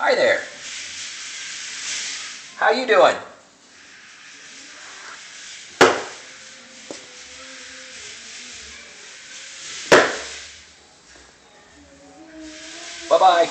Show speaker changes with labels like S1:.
S1: Hi there. How you doing? Bye-bye.